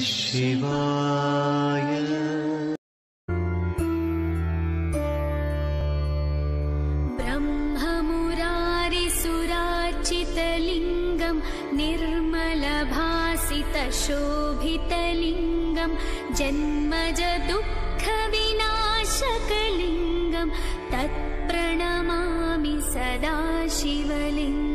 शिवाय। ब्रह्ममुरारिसुरार्चितलिङ्गम् निर्मलभासितशोभितलिङ्गम् जन्मज दुःखविनाशकलिङ्गम् तत्प्रणमामि सदा शिवलिङ्गम्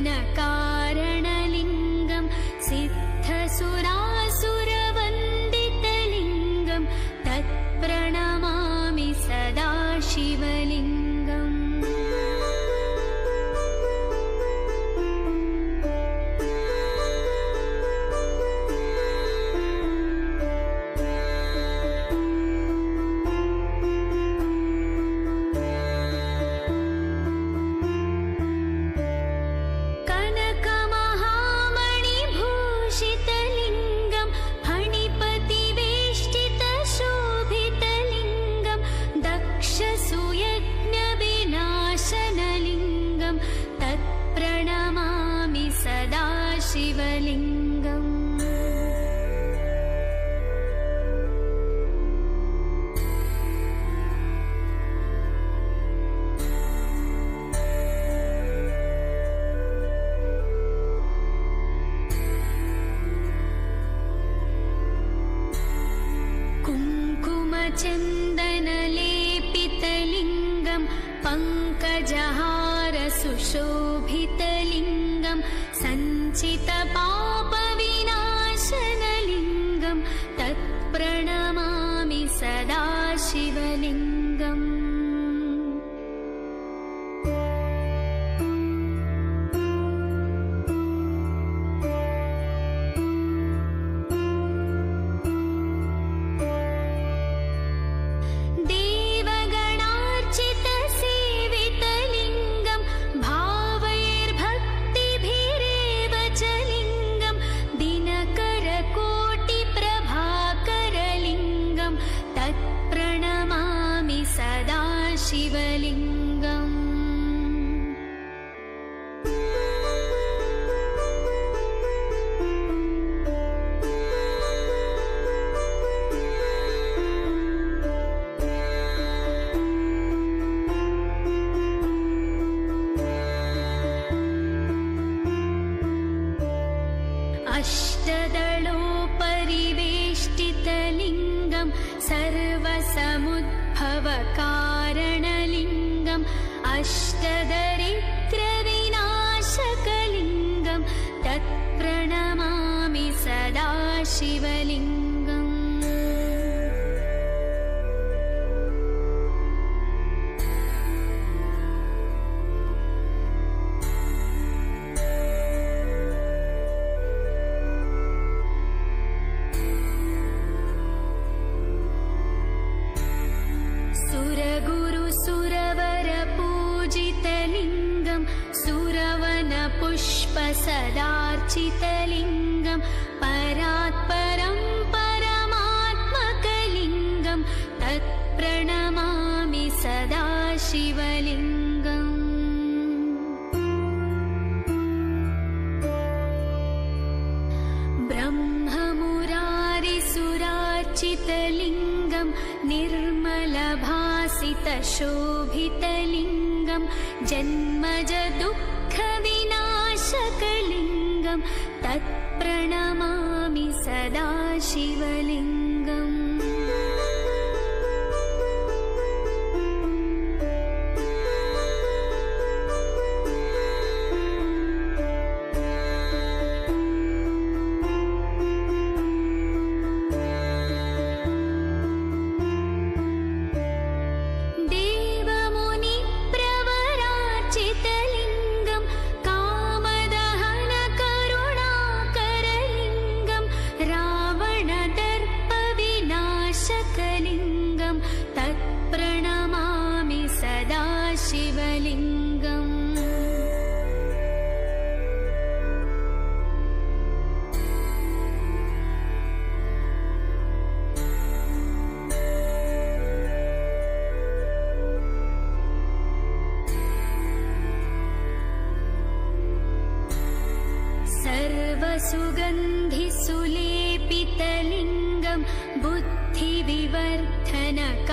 winner gone. सुरवनपुष्पसदार्चितलिङ्गम् परात्परं परमात्मकलिङ्गम् तत्प्रणमामि सदा शिवलिङ्गम् ब्रह्ममुरारिसुरार्चितलिङ्गम् निर्मलभासितशोभितलिङ्गम् जन्मज दुःखविनाशकलिङ्गम् तत्प्रणमामि सदा शिवलिङ्गम् सर्वसुगन्धिसुलेपितलिङ्गं बुद्धिविवर्धनकारणलिङ्गं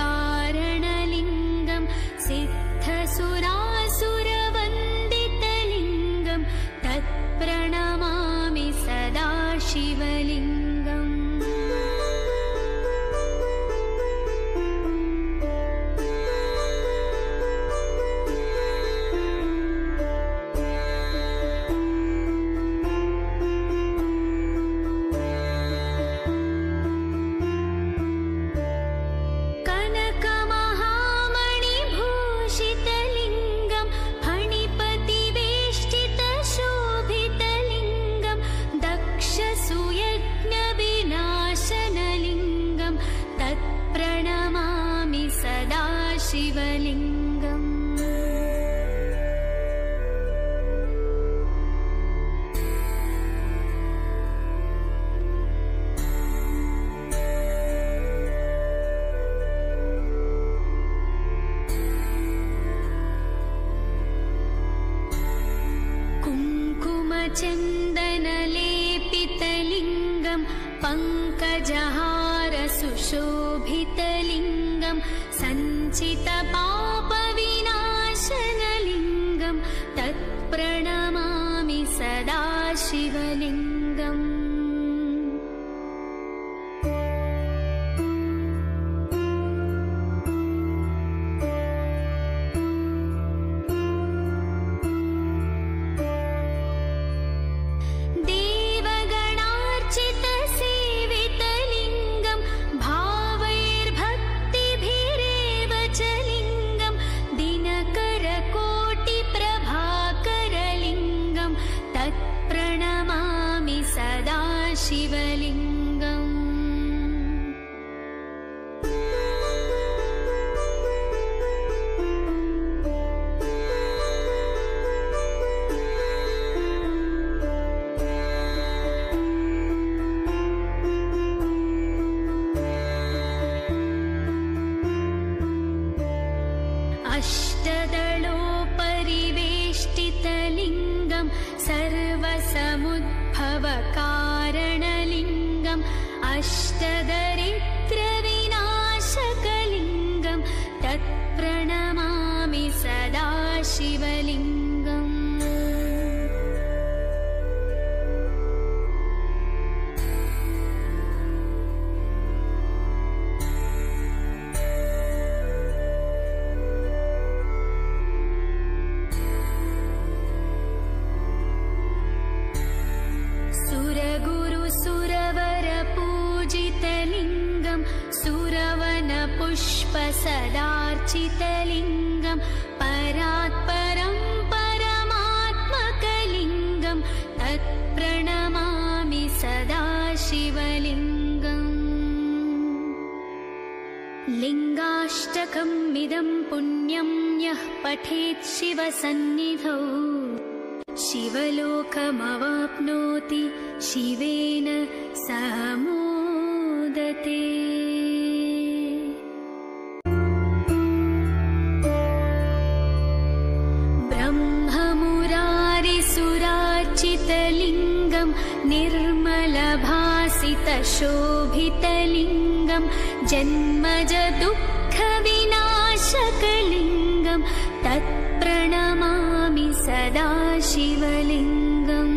शिवलिङ्गम् सुरवनपुष्पसदार्चितलिङ्गं परात्परं परमात्मकलिङ्गं तत्प्रणमामि सदा शिवलिङ्गम् लिङ्गाष्टकमिदं पुण्यं यः पठेत् शिवसन्निधौ। शिवलोकमवाप्नोति शिवेन सह मोदते निर्मलभासितशोभितलिङ्गं जन्मज दुःखविनाशकलिङ्गं तत्प्रणमामि सदा शिवलिङ्गम्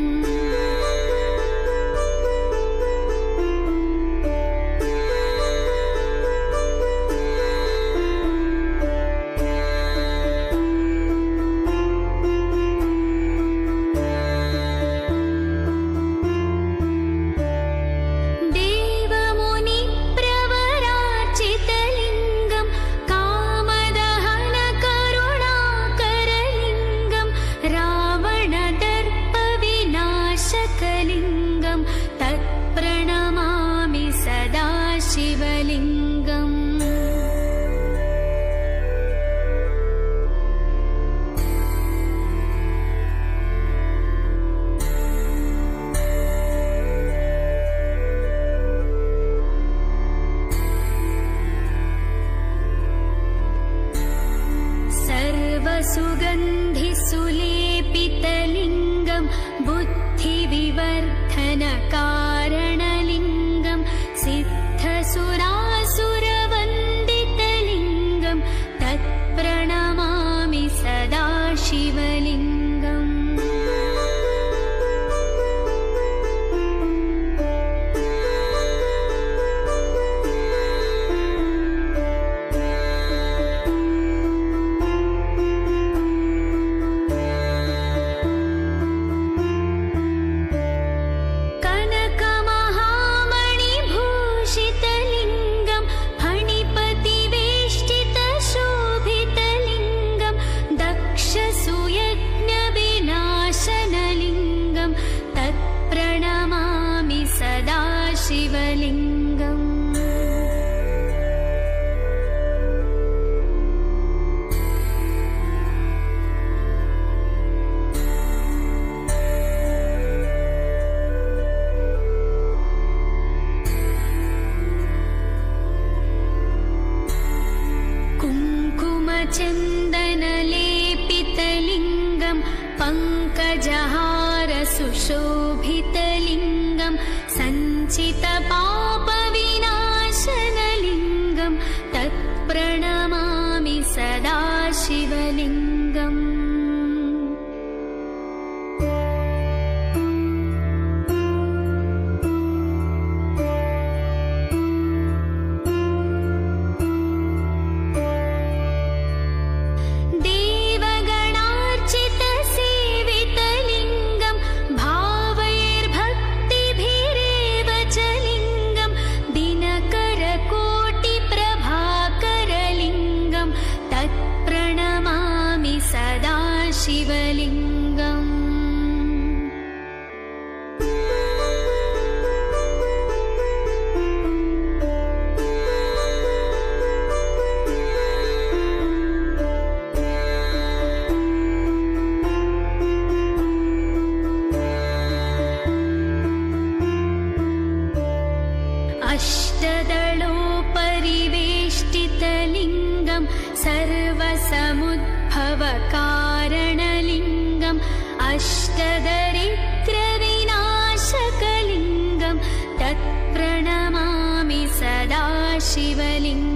अष्टदरिद्रविनाशकलिङ्गं तत्प्रणमामि सदा शिवलिङ्गम्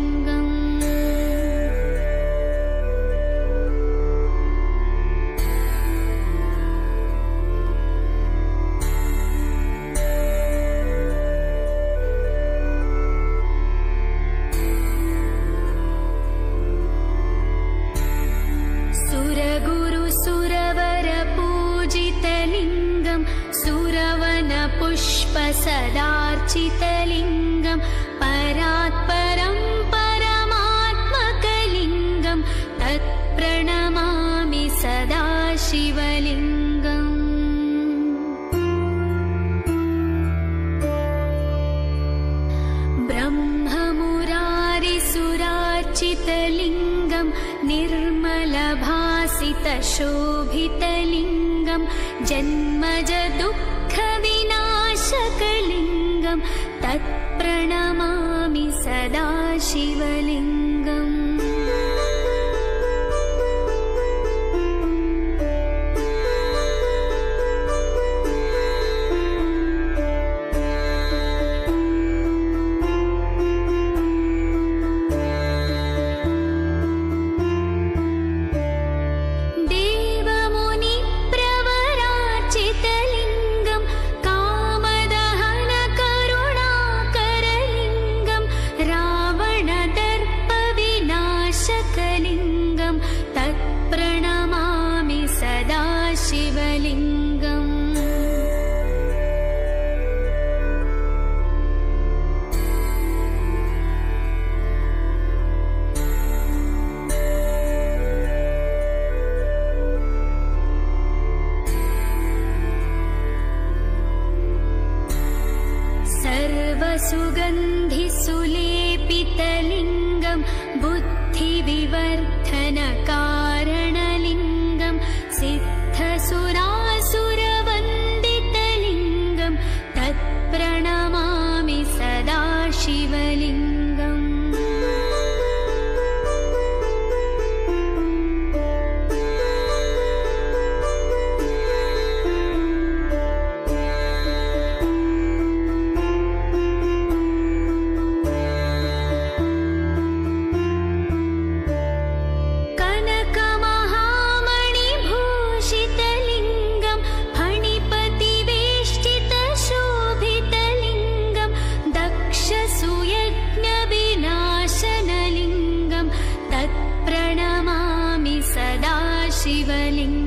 सदा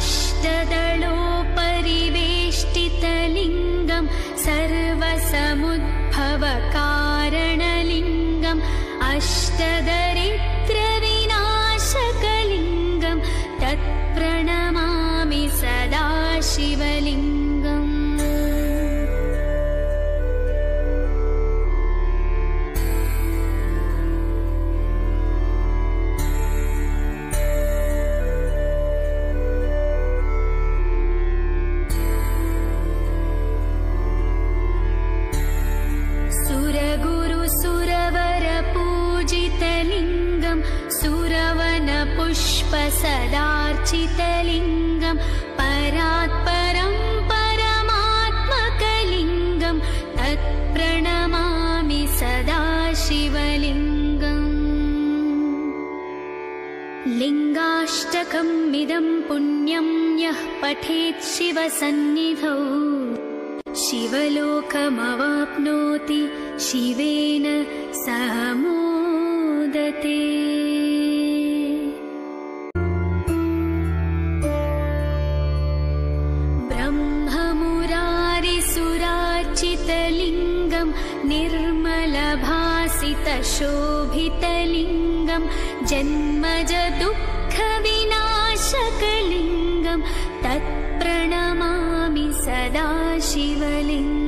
अष्टदलोपरिवेष्टितलिङ्गं सर्वसमुद्भवकारणलिङ्गम् अष्टदरिद्रविनाशकलिङ्गं तत्प्रणमामि सदा शिवलिङ्गम् पठेत् शिवसन्निधौ। शिवलोकमवाप्नोति शिवेन सह मोदते। ब्रह्ममुरारिसुरार्चितलिङ्गम् निर्मलभासितशोभितलिङ्गम् जन्मजतु तत्प्रणमामि सदा शिवलिङ्ग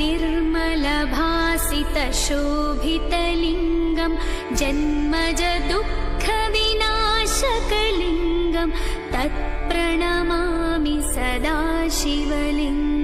निर्मलभासितशोभितलिङ्गं जन्मज दुःखविनाशकलिङ्गं तत्प्रणमामि सदा शिवलिङ्गम्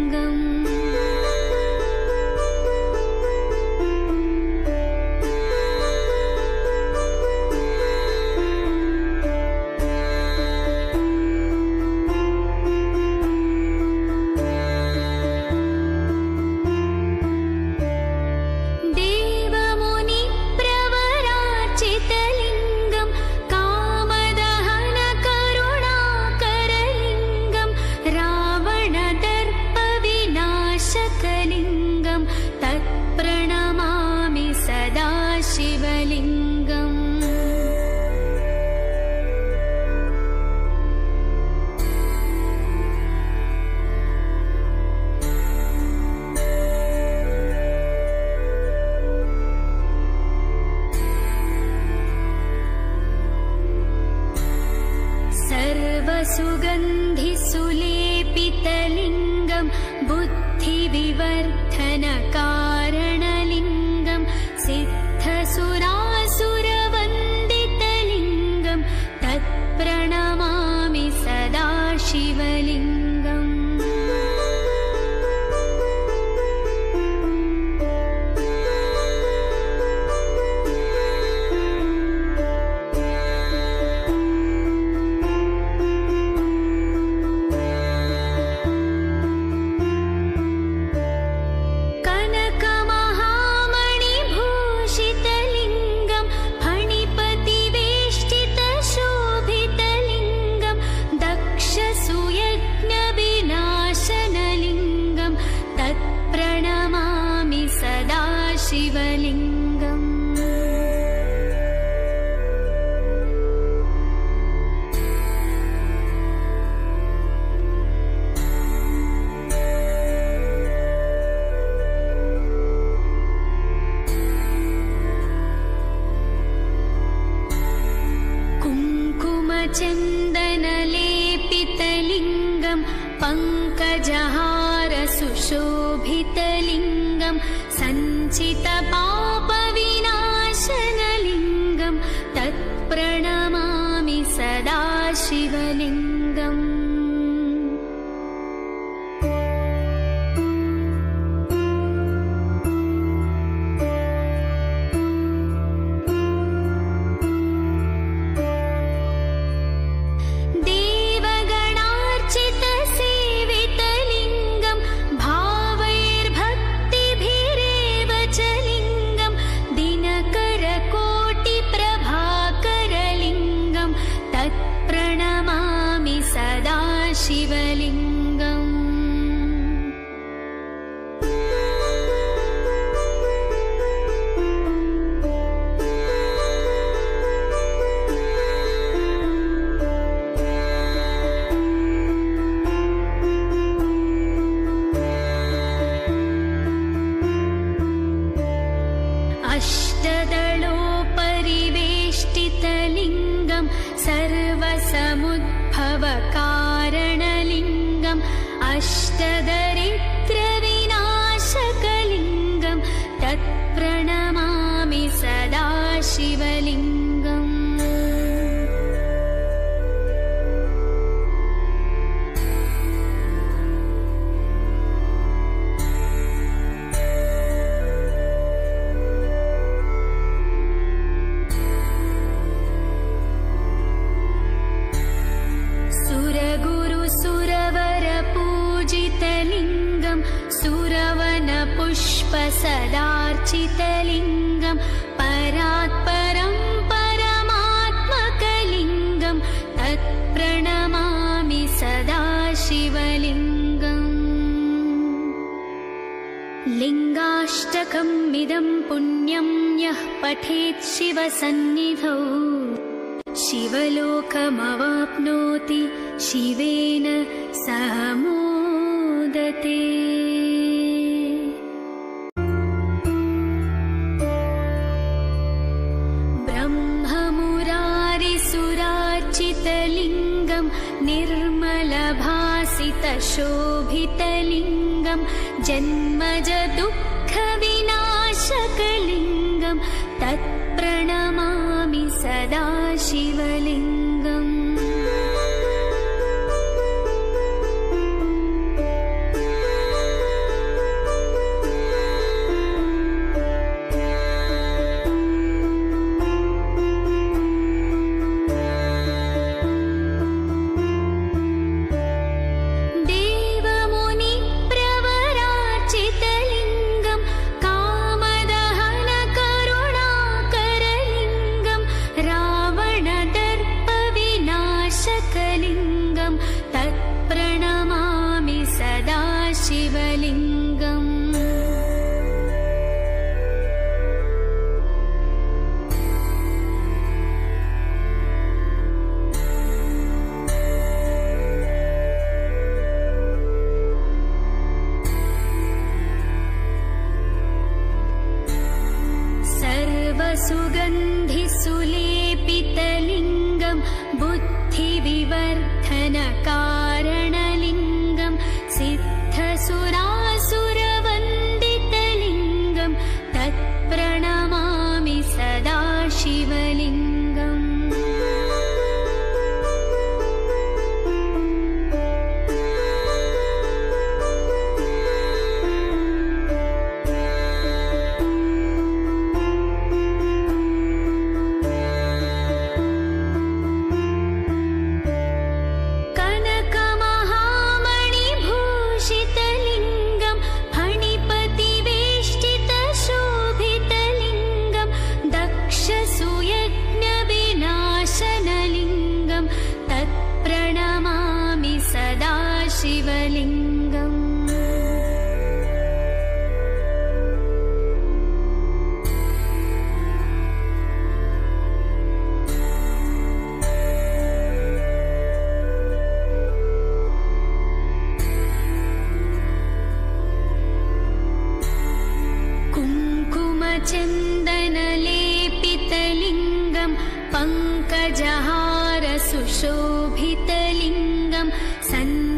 शिवलिङ्गम्। लिङ्गाष्टकम् इदम् पुण्यम् यः पठेत् शिवसन्निधौ। शिवलोकमवाप्नोति शिवेन सह मोदते। शोभितलिङ्गम् जन्मज दुःखविनाशकलिङ्गम् तत्प्रणमामि सदा शिवलिङ्गम्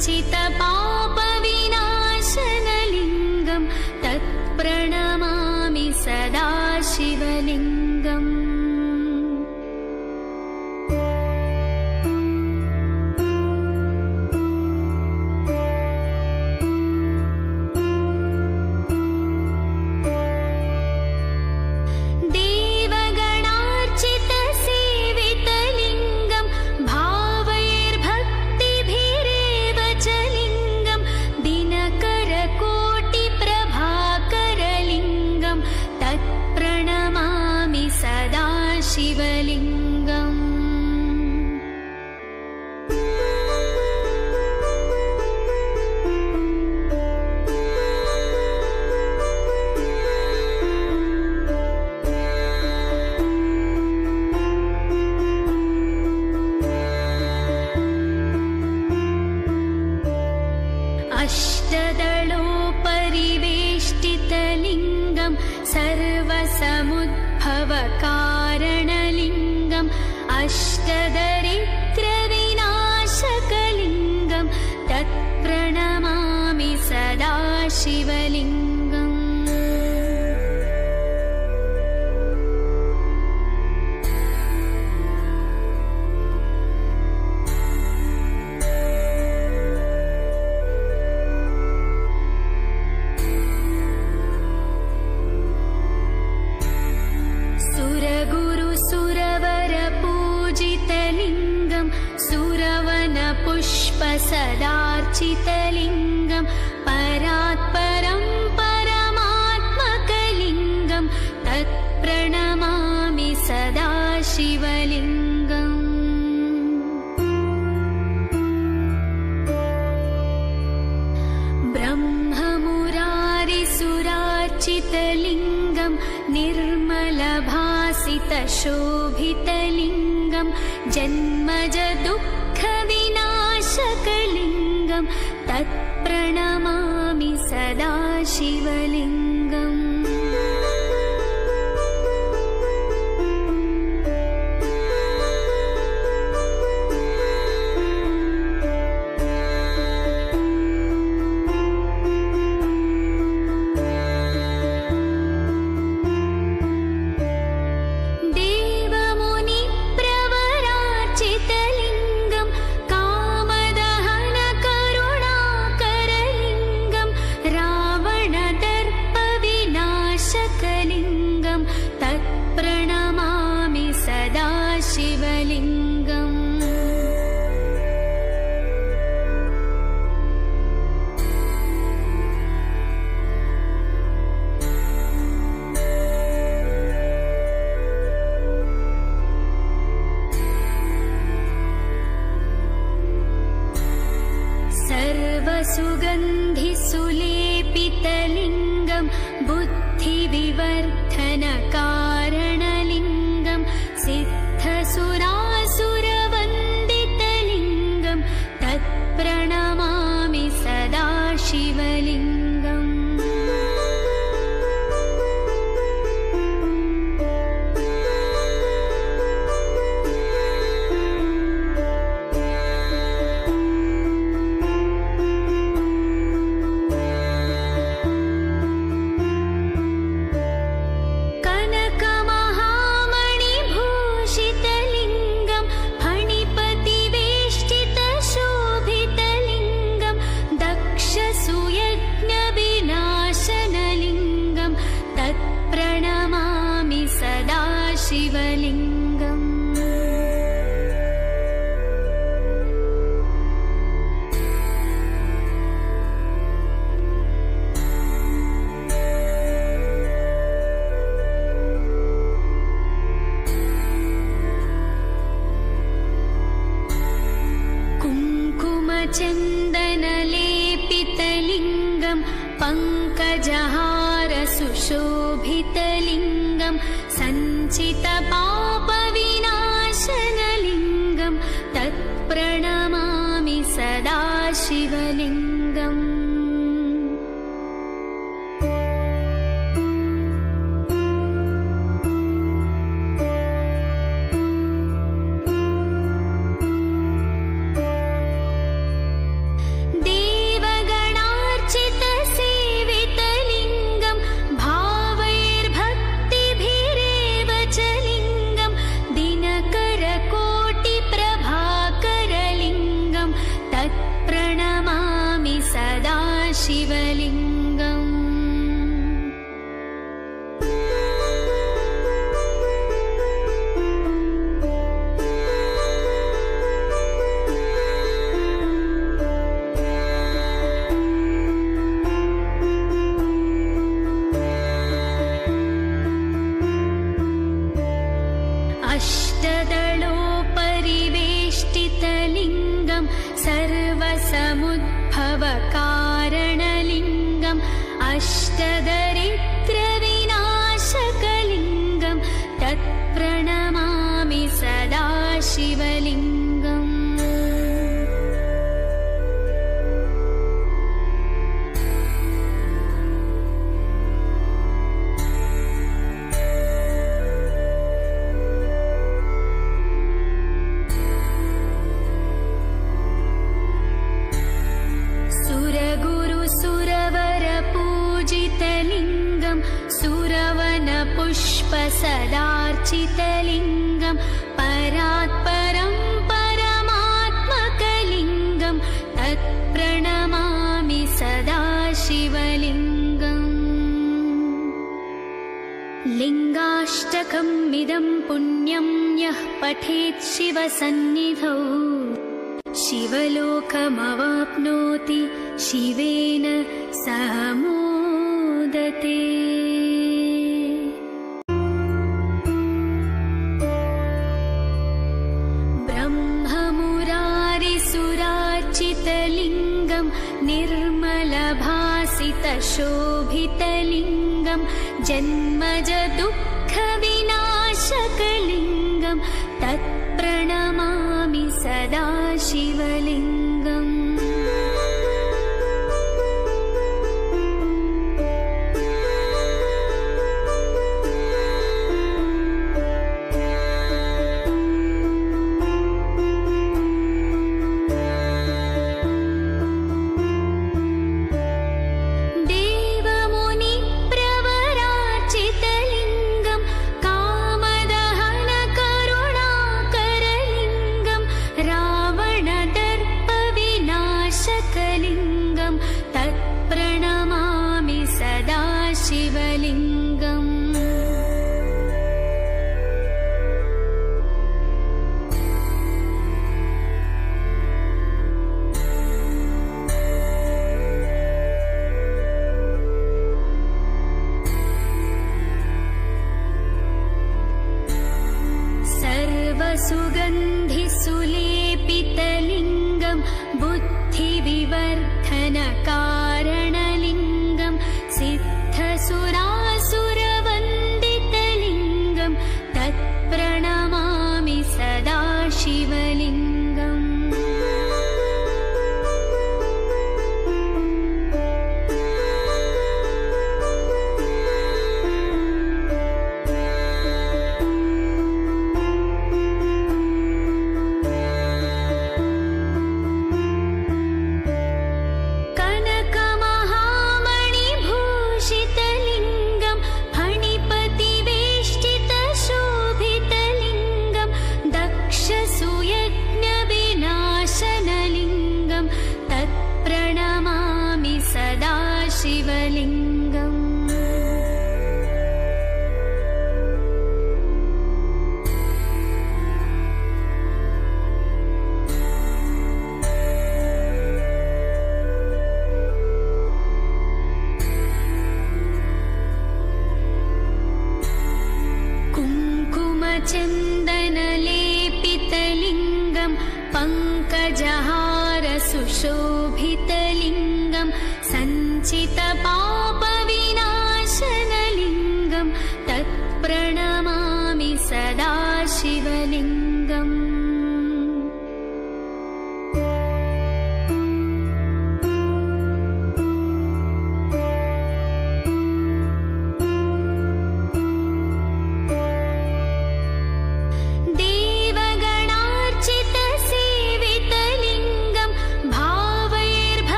记得把。कुङ्कुमचन्दनलेपितलिङ्गं पङ्कजहारसुशोभितलिङ्गं सञ्चितपापविनाशनलिङ्गं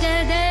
अष्टदरिद्रविनाशकलिङ्गं